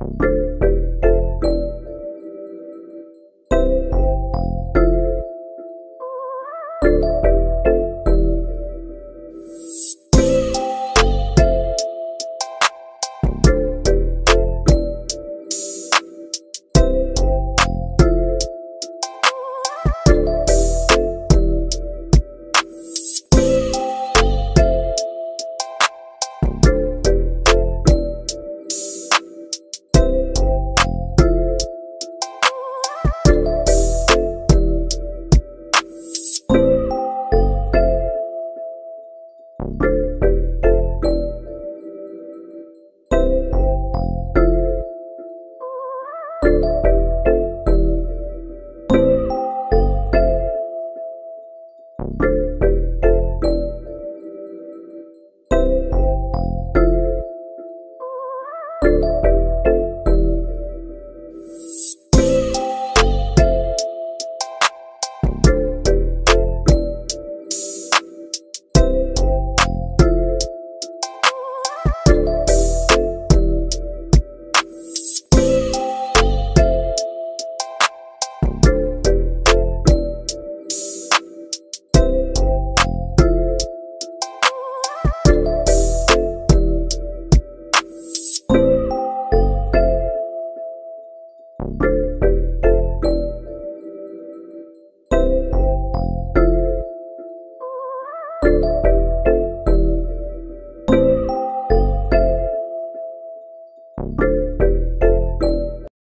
you